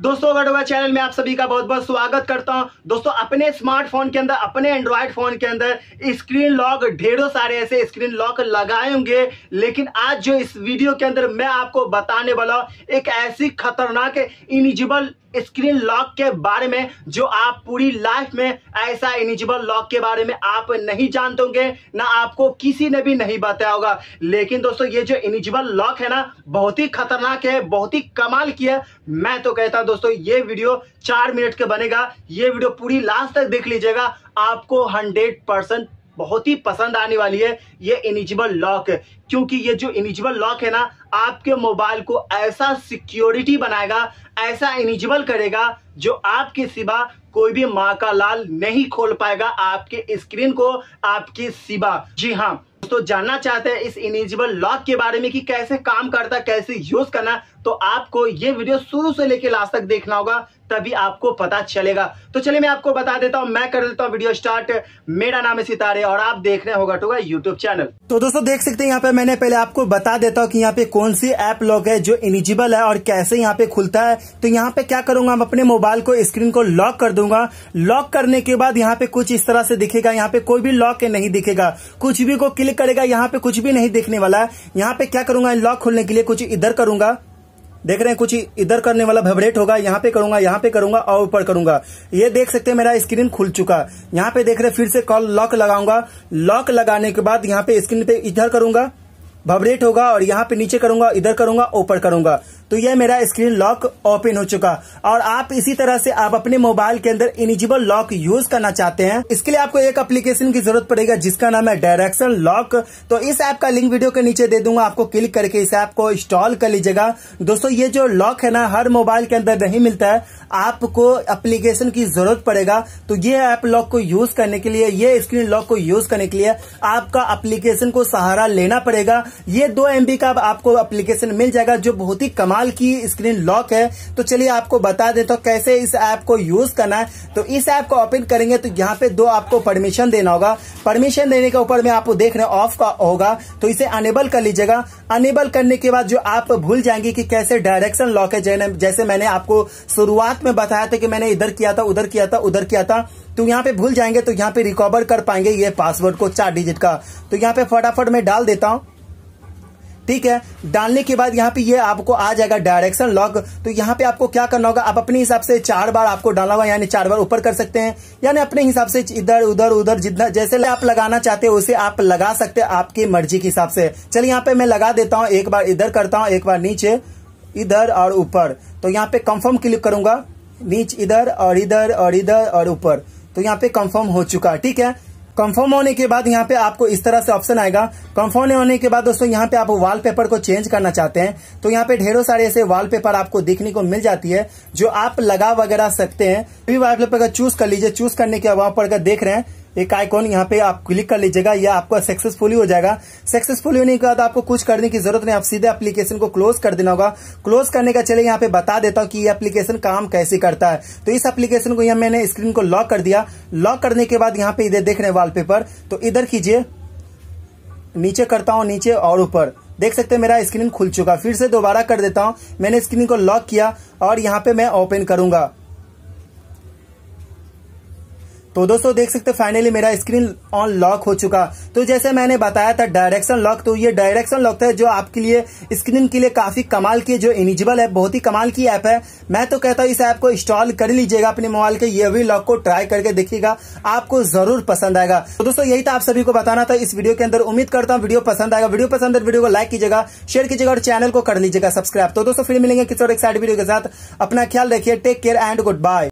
दोस्तों, गढ़वा चैनल में आप सभी का बहुत बहुत स्वागत करता हूँ। दोस्तों, अपने स्मार्टफ़ोन के अंदर, अपने एंड्रॉयड फ़ोन के अंदर स्क्रीन लॉक ढेरों सारे ऐसे स्क्रीन लॉक लगाए होंगे। लेकिन आज जो इस वीडियो के अंदर मैं आपको बताने वाला हूँ, एक ऐसी खतरनाक इनिजिबल स्क्रीन लॉक के बारे में, जो आप पूरी लाइफ में ऐसा इनिजिबल लॉक के बारे में आप नहीं जानते होंगे, ना आपको किसी ने भी नहीं बताया होगा। लेकिन दोस्तों, ये जो इनिजिबल लॉक है ना, बहुत ही खतरनाक है, बहुत ही कमाल की है। मैं तो कहता हूँ दोस्तों, ये वीडियो चार मिनट के बनेगा, ये वीडियो पूरी लास्ट तक देख लीजिएगा, आपको हंड्रेड परसेंट बहुत ही पसंद आने वाली है ये इनिजिबल लॉक क्योंकि ये जो इनिजिबल लॉक है ना, आपके मोबाइल को ऐसा सिक्योरिटी बनाएगा, ऐसा इनिजिबल करेगा, जो आपके सिवा कोई भी माँ का लाल नहीं खोल पाएगा आपके स्क्रीन को, आपके सिवा। जी हाँ तो जानना चाहते हैं इस इनिजिबल लॉक के बारे में कि कैसे काम करता, कैसे यूज़ करना तो आपको ये वीडियो शुरू से लेकर लास्ट तक देखना होगा, तभी आपको पता चलेगा। तो चलिए मैं आपको बता देता हूँ, मैं कर देता हूँ वीडियो स्टार्ट। मेरा नाम है सितारे और आप देख रहे होगा टूगा यूट्यूब चैनल। तो दोस्तों, देख सकते हैं, यहाँ पे मैंने पहले आपको बता देता हूँ कि यहाँ पे कौन सी ऐप लॉक है जो इनिजिबल है और कैसे यहाँ पे खुलता है। तो यहाँ पे क्या करूँगा हम अपने मोबाइल को, स्क्रीन को लॉक कर दूँगा। लॉक करने के बाद यहाँ पे कुछ इस तरह से दिखेगा, यहाँ पे कोई भी लॉक नहीं दिखेगा। कुछ भी को क्लिक करेगा, यहाँ पे कुछ भी नहीं दिखने वाला है। यहाँ पे क्या करूँगा, लॉक खोलने के लिए कुछ इधर करूँगा। देख रहे हैं, कुछ इधर करने वाला वाइब्रेट होगा, यहाँ पे करूँगा, यहाँ पे करूँगा और ऊपर करूँगा। ये देख सकते हैं, मेरा स्क्रीन खुल चुका। यहाँ पे देख रहे फिर से कॉल लॉक लगाऊँगा। लॉक लगाने के बाद यहाँ पे स्क्रीन पे इधर करूँगा वाइब्रेट होगा और यहाँ पे नीचे करूँगा, इधर करूँगा, ऊपर करूँगा। तो यह मेरा स्क्रीन लॉक ओपन हो चुका। और आप इसी तरह से आप अपने मोबाइल के अंदर इनिजिबल लॉक यूज़ करना चाहते हैं, इसके लिए आपको एक एप्लीकेशन की ज़रूरत पड़ेगा जिसका नाम है डायरेक्शन लॉक तो इस ऐप का लिंक वीडियो के नीचे दे दूँगा, आपको क्लिक करके इस ऐप को इंस्टॉल कर लीजिएगा। दोस्तों, ये जो लॉक है ना, हर मोबाइल के अंदर नहीं मिलता है। आपको एप्लीकेशन की ज़रूरत पड़ेगा। तो ये ऐप लॉक को यूज़ करने के लिए, ये स्क्रीन लॉक को यूज़ करने के लिए आपका एप्लीकेशन को सहारा लेना पड़ेगा। ये दो एमबी का आपको एप्लीकेशन मिल जाएगा, जो बहुत ही कमाल की स्क्रीन लॉक है। तो चलिए आपको बता दें तो कैसे इस ऐप को यूज़ करना है? तो इस ऐप को ओपन करेंगे तो यहाँ पे दो आपको परमिशन देना होगा। परमिशन देने के ऊपर में आपको देख रहे ऑफ़ का होगा तो इसे अनेबल कर लीजिएगा। अनेबल करने के बाद जो आप भूल जाएँगे कि कैसे डायरेक्शन लॉक है जैसे मैंने आपको शुरुआत में बताया था कि मैंने इधर किया था, उधर किया था, उधर किया था तो यहाँ पे भूल जाएँगे तो यहाँ पे रिकवर कर पाएँगे ये पासवर्ड को चार डिजिट का। तो यहाँ पे फटाफट मैं डाल देता हूँ। ठीक है, डालने के बाद यहाँ पे ये आपको आ जाएगा डायरेक्शन लॉक तो यहाँ पे आपको क्या करना होगा, आप अपने हिसाब से चार बार आपको डालना होगा यानी चार बार ऊपर कर सकते हैं। यानी अपने हिसाब से इधर, उधर उधर, जितना जैसे आप लगाना चाहते हैं, उसे आप लगा सकते हैं आपकी मर्ज़ी के हिसाब से। चलिए यहाँ पे मैं लगा देता हूँ, एक बार इधर करता हूँ, एक बार नीचे, इधर और ऊपर। तो यहाँ पे कंफर्म क्लिक करूँगा। नीचे, इधर और इधर और इधर और ऊपर। तो यहाँ पे कंफर्म हो चुका, ठीक है? कंफर्म होने के बाद यहाँ पे आपको इस तरह से ऑप्शन आएगा। कंफर्म होने के बाद दोस्तों, यहाँ पे आप वॉलपेपर को चेंज करना चाहते हैं तो यहाँ पे ढेरों सारे ऐसे वॉलपेपर आपको देखने को मिल जाती है, जो आप लगा वगैरह सकते हैं। वॉलपेपर का चूज़ कर लीजिए। चूज़ करने के वहाँ पर देख रहे हैं एक आइकॉन यहाँ पे आप क्लिक कर लीजिएगा या आपका सक्सेसफुली हो जाएगा। सक्सेसफुल होने के बाद आपको कुछ करने की ज़रूरत नहीं, आप सीधे एप्लीकेशन को क्लोज कर देना होगा। क्लोज करने का चले यहाँ पे बता देता हूँ कि ये एप्लीकेशन काम कैसे करता है। तो इस एप्लीकेशन को यहाँ मैंने स्क्रीन को लॉक कर दिया। लॉक करने के बाद यहाँ पे इधर देख रहे वॉलपेपर तो इधर कीजिए। नीचे करता हूँ, नीचे और ऊपर। देख सकते हैं मेरा स्क्रीन खुल चुका। फिर से दोबारा कर देता हूँ। मैंने स्क्रीन को लॉक किया और यहाँ पे मैं ओपन करूँगा। तो दोस्तों, देख सकते फाइनली मेरा स्क्रीन ऑन लॉक हो चुका। तो जैसे मैंने बताया था डायरेक्शन लॉक तो ये डायरेक्शन लॉक था जो आपके लिए स्क्रीन के लिए काफ़ी कमाल की जो इनिजिबल है, बहुत ही कमाल की ऐप है। मैं तो कहता हूँ, इस ऐप को इंस्टॉल कर लीजिएगा अपने मोबाइल के, ये भी लॉक को ट्राई करके देखिएगा, आपको ज़रूर पसंद आएगा। तो दोस्तों, यही था आप सभी को बताना था इस वीडियो के अंदर। उम्मीद करता हूँ वीडियो पसंद आएगा। वीडियो पसंद है वीडियो को लाइक कीजिएगा शेयर कीजिएगा और चैनल को कर लीजिएगा सब्सक्राइब तो दोस्तों, फिर मिलेंगे किसी और एक साइड वीडियो के साथ। अपना ख्याल रखिए take care and good bye